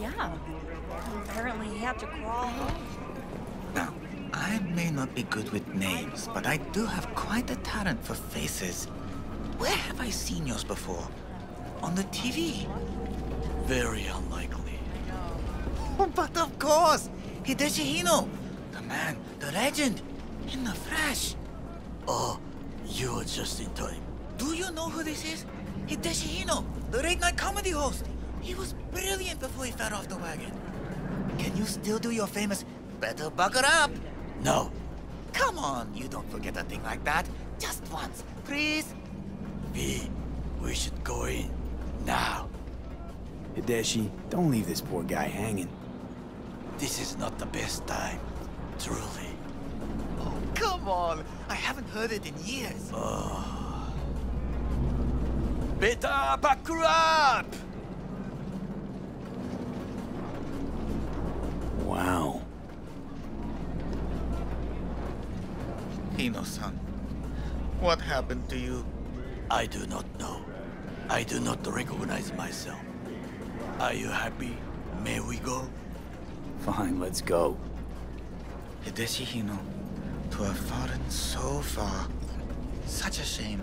Yeah. Apparently he had to crawl home. Now, I may not be good with names, but I do have quite a talent for faces. Where have I seen yours before? On the TV? Very unlikely. Oh, but of course! Hideshi Hino! The man, the legend, in the flesh! Oh, you are just in time. Do you know who this is? Hideshi Hino, the late night comedy host. He was brilliant before he fell off the wagon. Can you still do your famous better buckle up? No, Come on, you don't forget a thing like that. Just once, please. V, we should go in. Now. Hideshi, don't leave this poor guy hanging. This is not the best time. Truly. Oh, come on. I haven't heard it in years. Oh. Better buckle up! Hino-san, what happened to you? I do not know. I do not recognize myself. Are you happy? May we go? Fine, let's go. Hideshi Hino, to have fallen so far. Such a shame.